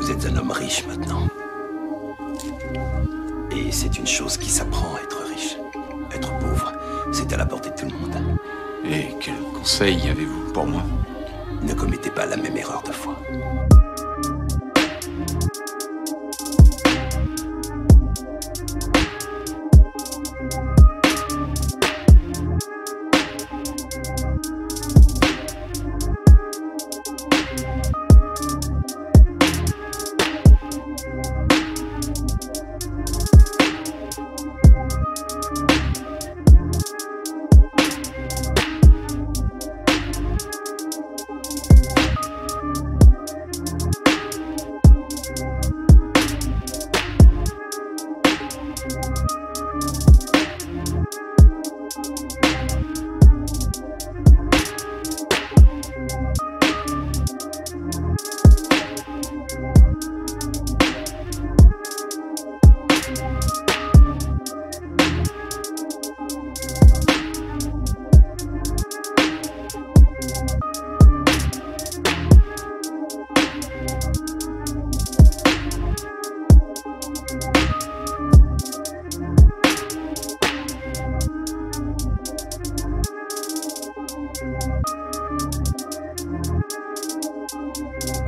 Vous êtes un homme riche maintenant. Et c'est une chose qui s'apprend à être riche. Être pauvre, c'est à la portée de tout le monde. Et quel conseil avez-vous pour moi? Ne commettez pas la même erreur deux fois. Thank you.